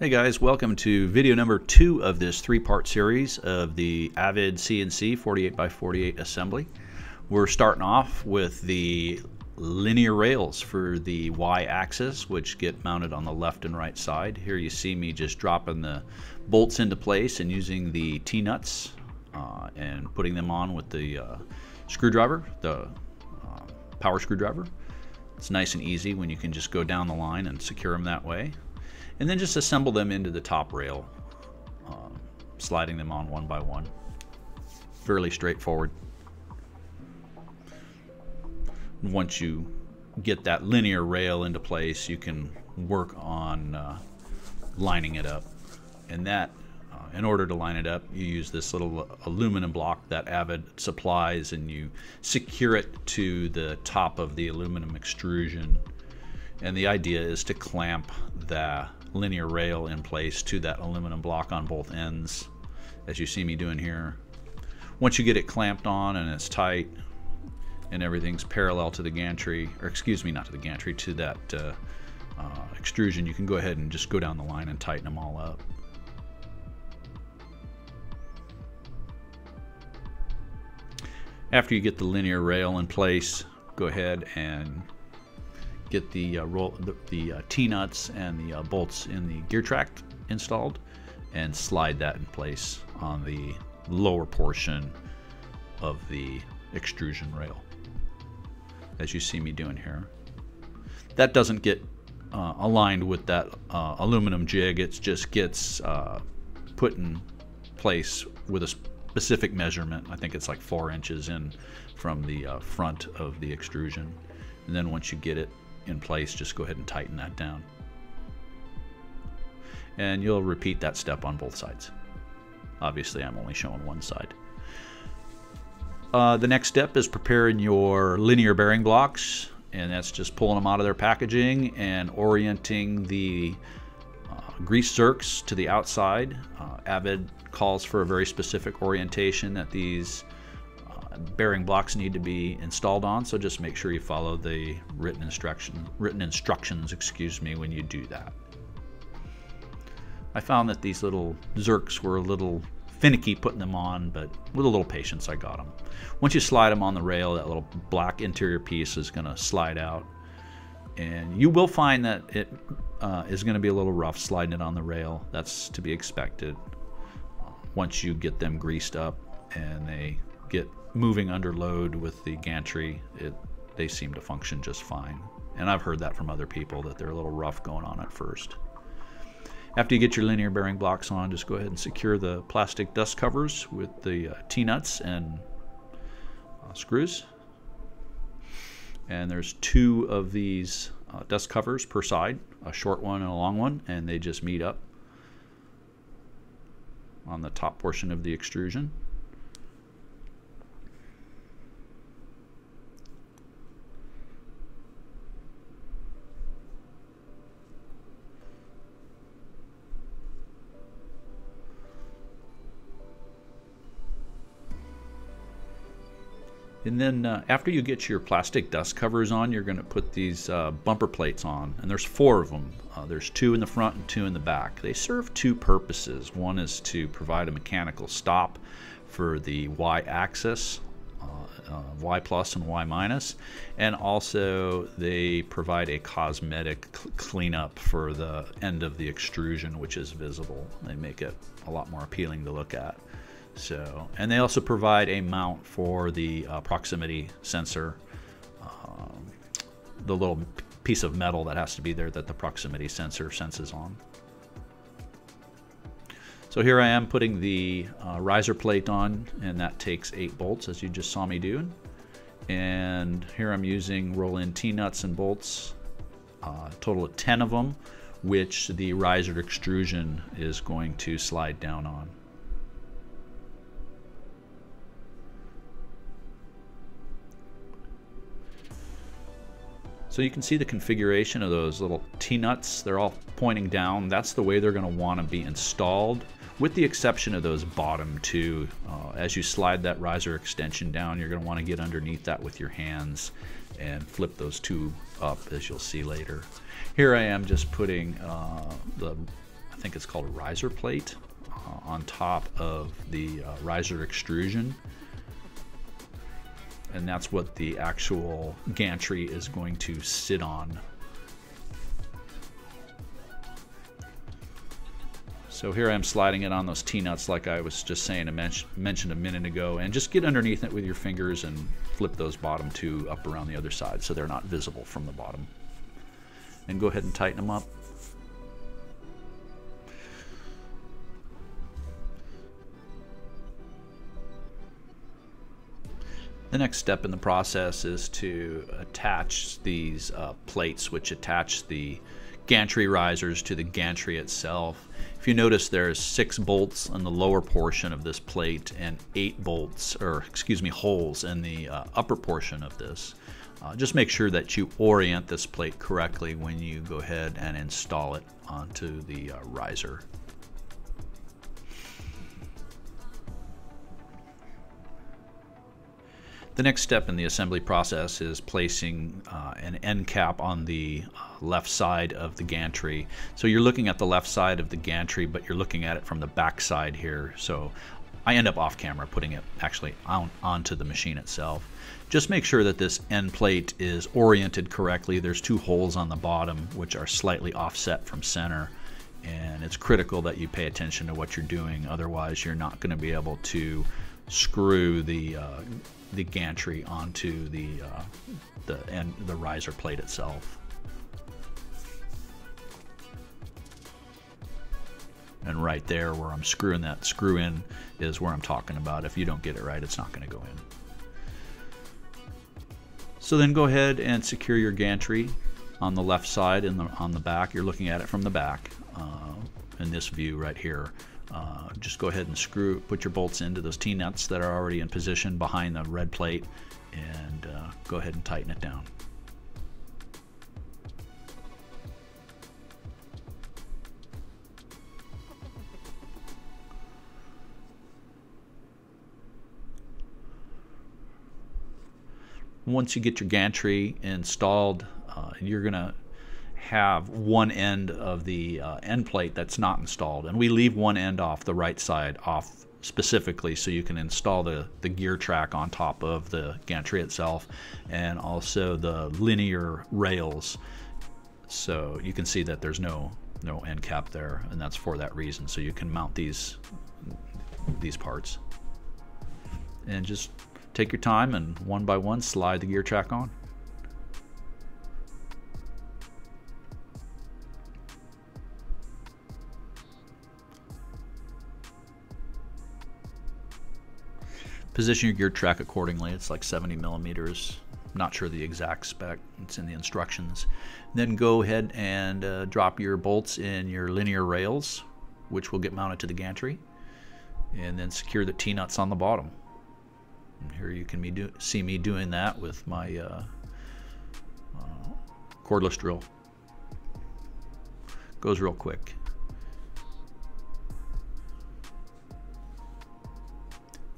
Hey guys, welcome to video number two of this three-part series of the Avid CNC 48x48 assembly. We're starting off with the linear rails for the y-axis which get mounted on the left and right side. Here you see me just dropping the bolts into place and using the T-nuts uh, and putting them on with the uh, screwdriver, the uh, power screwdriver. It's nice and easy when you can just go down the line and secure them that way and then just assemble them into the top rail, um, sliding them on one by one. Fairly straightforward. Once you get that linear rail into place, you can work on uh, lining it up. And that, uh, in order to line it up, you use this little aluminum block that Avid supplies and you secure it to the top of the aluminum extrusion. And the idea is to clamp the linear rail in place to that aluminum block on both ends as you see me doing here. Once you get it clamped on and it's tight and everything's parallel to the gantry, or excuse me, not to the gantry, to that uh, uh, extrusion, you can go ahead and just go down the line and tighten them all up. After you get the linear rail in place, go ahead and get the uh, roll the, the uh, T-nuts and the uh, bolts in the gear track installed and slide that in place on the lower portion of the extrusion rail as you see me doing here. That doesn't get uh, aligned with that uh, aluminum jig. It just gets uh, put in place with a specific measurement. I think it's like four inches in from the front of the extrusion. And then once you get it in place, just go ahead and tighten that down. And you'll repeat that step on both sides. Obviously, I'm only showing one side. Uh, the next step is preparing your linear bearing blocks, and that's just pulling them out of their packaging and orienting the uh, grease zerks to the outside. Uh, Avid calls for a very specific orientation that these bearing blocks need to be installed on, so just make sure you follow the written instruction written instructions, excuse me, when you do that. I found that these little Zerks were a little finicky putting them on, but with a little patience I got them. Once you slide them on the rail, that little black interior piece is going to slide out. And you will find that it uh, is going to be a little rough sliding it on the rail. That's to be expected once you get them greased up and they get moving under load with the gantry, it they seem to function just fine. And I've heard that from other people that they're a little rough going on at first. After you get your linear bearing blocks on, just go ahead and secure the plastic dust covers with the uh, T-nuts and uh, screws. And there's two of these uh, dust covers per side, a short one and a long one, and they just meet up on the top portion of the extrusion. And then uh, after you get your plastic dust covers on, you're going to put these uh, bumper plates on. And there's four of them. Uh, there's two in the front and two in the back. They serve two purposes. One is to provide a mechanical stop for the y-axis, uh, uh, y plus and y minus. And also they provide a cosmetic cl cleanup for the end of the extrusion, which is visible. They make it a lot more appealing to look at. So, and they also provide a mount for the uh, proximity sensor, um, the little piece of metal that has to be there that the proximity sensor senses on. So here I am putting the uh, riser plate on, and that takes eight bolts, as you just saw me do. And here I'm using roll-in T-nuts and bolts, uh, total of 10 of them, which the riser extrusion is going to slide down on. So you can see the configuration of those little T-nuts. They're all pointing down. That's the way they're going to want to be installed, with the exception of those bottom two. Uh, as you slide that riser extension down, you're going to want to get underneath that with your hands and flip those two up, as you'll see later. Here I am just putting uh, the I think it's called a riser plate, uh, on top of the uh, riser extrusion. And that's what the actual gantry is going to sit on. So here I am sliding it on those T-nuts like I was just saying I men mentioned a minute ago and just get underneath it with your fingers and flip those bottom two up around the other side so they're not visible from the bottom. And go ahead and tighten them up. The next step in the process is to attach these uh, plates which attach the gantry risers to the gantry itself. If you notice there's six bolts on the lower portion of this plate and eight bolts, or excuse me, holes in the uh, upper portion of this. Uh, just make sure that you orient this plate correctly when you go ahead and install it onto the uh, riser. The next step in the assembly process is placing uh, an end cap on the uh, left side of the gantry. So you're looking at the left side of the gantry, but you're looking at it from the back side here. So I end up off camera putting it actually on, onto the machine itself. Just make sure that this end plate is oriented correctly. There's two holes on the bottom which are slightly offset from center and it's critical that you pay attention to what you're doing otherwise you're not going to be able to screw the uh, the gantry onto the uh, the and the riser plate itself. And right there where I'm screwing that screw in is where I'm talking about. If you don't get it right, it's not going to go in. So then go ahead and secure your gantry on the left side and on the back. You're looking at it from the back uh, in this view right here. Uh, just go ahead and screw, put your bolts into those T-nuts that are already in position behind the red plate and uh, go ahead and tighten it down. Once you get your gantry installed, uh, you're going to have one end of the uh, end plate that's not installed. And we leave one end off the right side off specifically so you can install the, the gear track on top of the gantry itself and also the linear rails. So you can see that there's no no end cap there and that's for that reason. So you can mount these these parts. And just take your time and one by one slide the gear track on. Position your gear track accordingly. It's like 70 millimeters. Not sure the exact spec. It's in the instructions. Then go ahead and uh, drop your bolts in your linear rails, which will get mounted to the gantry, and then secure the T-nuts on the bottom. And here you can do, see me doing that with my uh, uh, cordless drill. Goes real quick.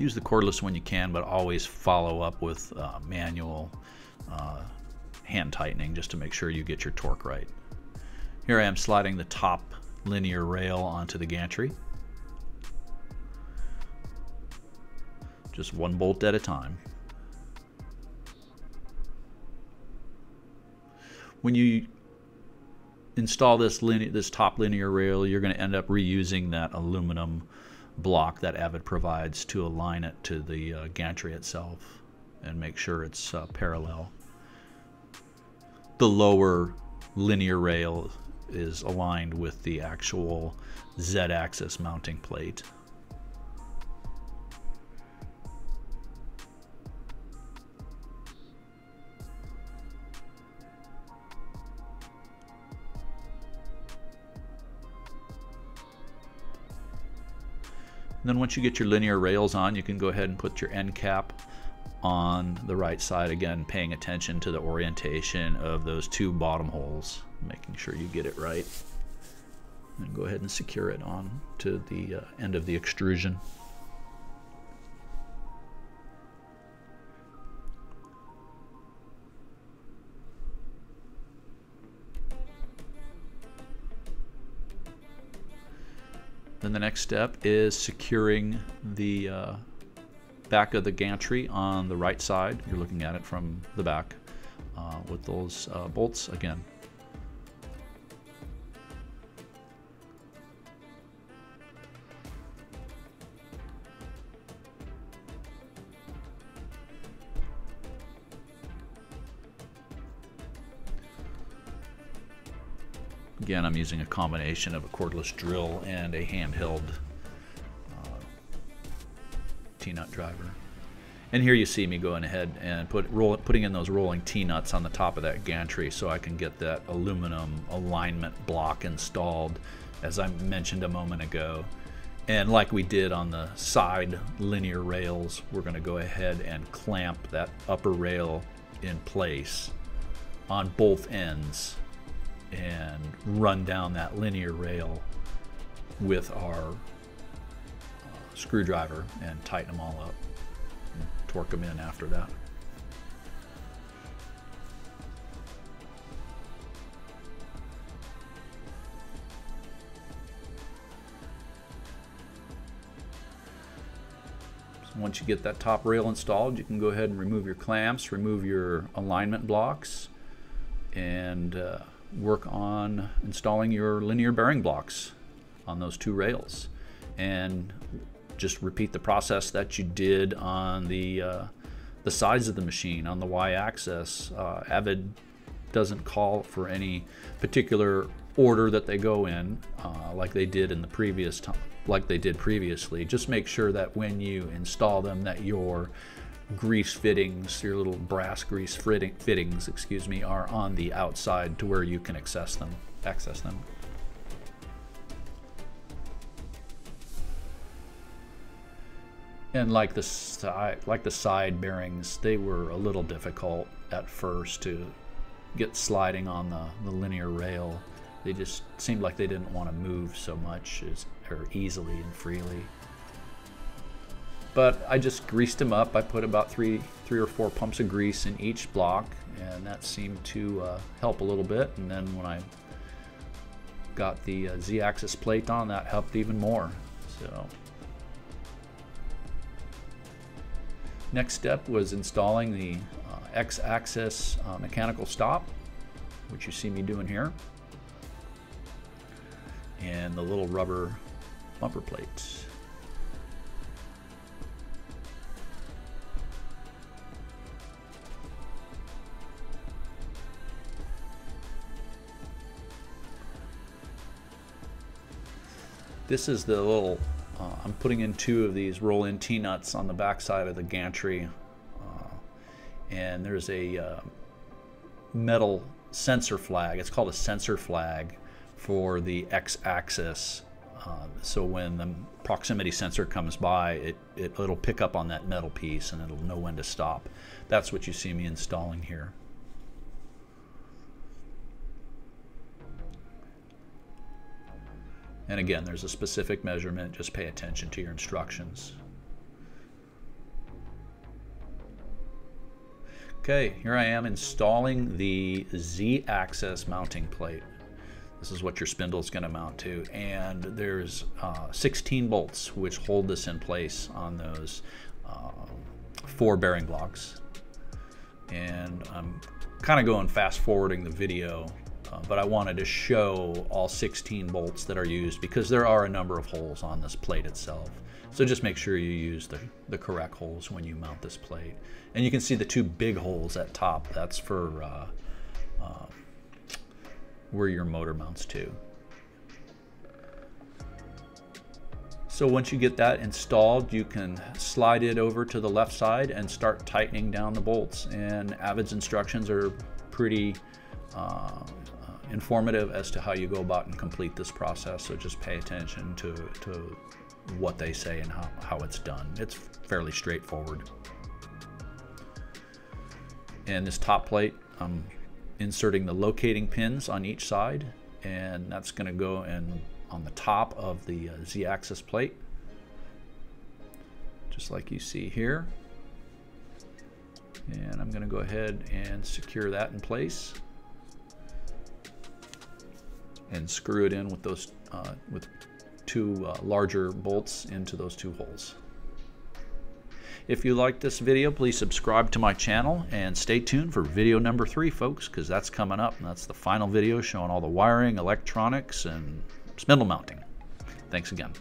Use the cordless when you can, but always follow up with uh, manual uh, hand tightening just to make sure you get your torque right. Here I am sliding the top linear rail onto the gantry. Just one bolt at a time. When you install this, this top linear rail, you're going to end up reusing that aluminum block that Avid provides to align it to the uh, gantry itself and make sure it's uh, parallel. The lower linear rail is aligned with the actual Z-axis mounting plate. And then once you get your linear rails on, you can go ahead and put your end cap on the right side again, paying attention to the orientation of those two bottom holes, making sure you get it right. And go ahead and secure it on to the uh, end of the extrusion. Then the next step is securing the uh, back of the gantry on the right side. You're looking at it from the back uh, with those uh, bolts again. Again, I'm using a combination of a cordless drill and a handheld uh, T-nut driver. And here you see me going ahead and put roll, putting in those rolling T-nuts on the top of that gantry so I can get that aluminum alignment block installed as I mentioned a moment ago. And like we did on the side linear rails, we're going to go ahead and clamp that upper rail in place on both ends and run down that linear rail with our uh, screwdriver and tighten them all up and torque them in after that. Once you get that top rail installed, you can go ahead and remove your clamps, remove your alignment blocks, and uh, work on installing your linear bearing blocks on those two rails. And just repeat the process that you did on the uh, the sides of the machine on the y-axis. Uh, Avid doesn't call for any particular order that they go in uh, like they did in the previous time like they did previously. Just make sure that when you install them that your grease fittings, your little brass grease fittings, excuse me, are on the outside to where you can access them. Access them. And like the side, like the side bearings, they were a little difficult at first to get sliding on the, the linear rail. They just seemed like they didn't want to move so much as, or easily and freely. But I just greased them up. I put about three, three or four pumps of grease in each block, and that seemed to uh, help a little bit. And then when I got the uh, Z-axis plate on, that helped even more. So next step was installing the uh, X-axis uh, mechanical stop, which you see me doing here, and the little rubber bumper plates. This is the little, uh, I'm putting in two of these roll-in T-nuts on the back side of the gantry. Uh, and there's a uh, metal sensor flag. It's called a sensor flag for the x-axis. Uh, so when the proximity sensor comes by, it, it, it'll pick up on that metal piece and it'll know when to stop. That's what you see me installing here. And again, there's a specific measurement, just pay attention to your instructions. Okay, here I am installing the Z-axis mounting plate. This is what your spindle is going to mount to. And there's uh, 16 bolts which hold this in place on those uh, four bearing blocks. And I'm kind of going fast forwarding the video uh, but I wanted to show all 16 bolts that are used because there are a number of holes on this plate itself. So just make sure you use the, the correct holes when you mount this plate. And you can see the two big holes at top. That's for uh, uh, where your motor mounts to. So once you get that installed, you can slide it over to the left side and start tightening down the bolts. And Avid's instructions are pretty uh, informative as to how you go about and complete this process. So just pay attention to, to what they say and how, how it's done. It's fairly straightforward. And this top plate, I'm inserting the locating pins on each side and that's going to go in on the top of the uh, z-axis plate just like you see here and I'm going to go ahead and secure that in place and screw it in with those uh, with two uh, larger bolts into those two holes. If you like this video, please subscribe to my channel and stay tuned for video number three, folks, because that's coming up. And that's the final video showing all the wiring, electronics, and spindle mounting. Thanks again.